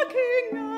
Sifted through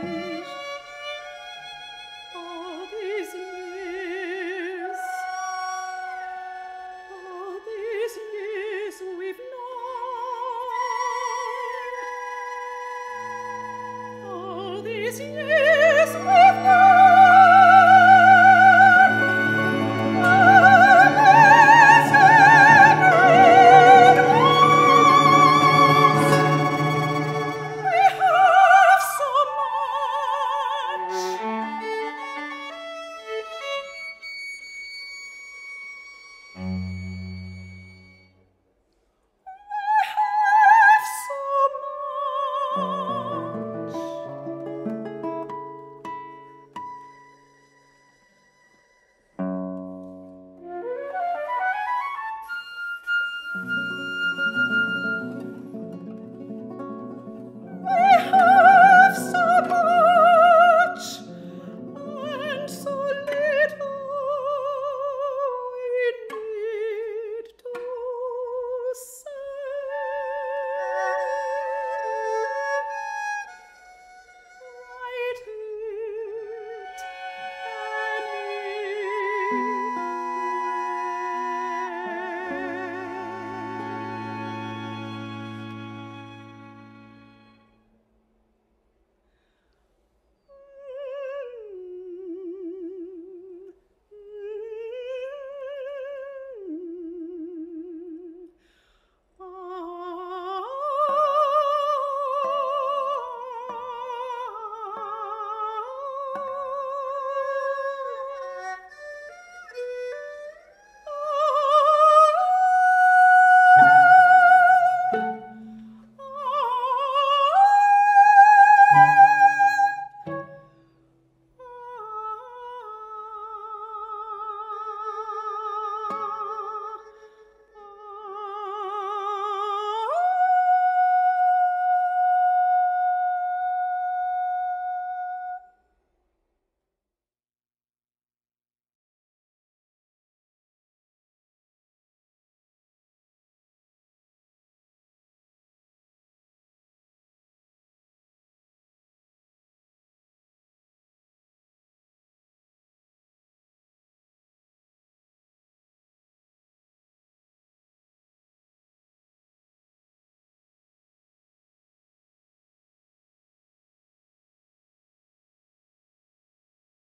time.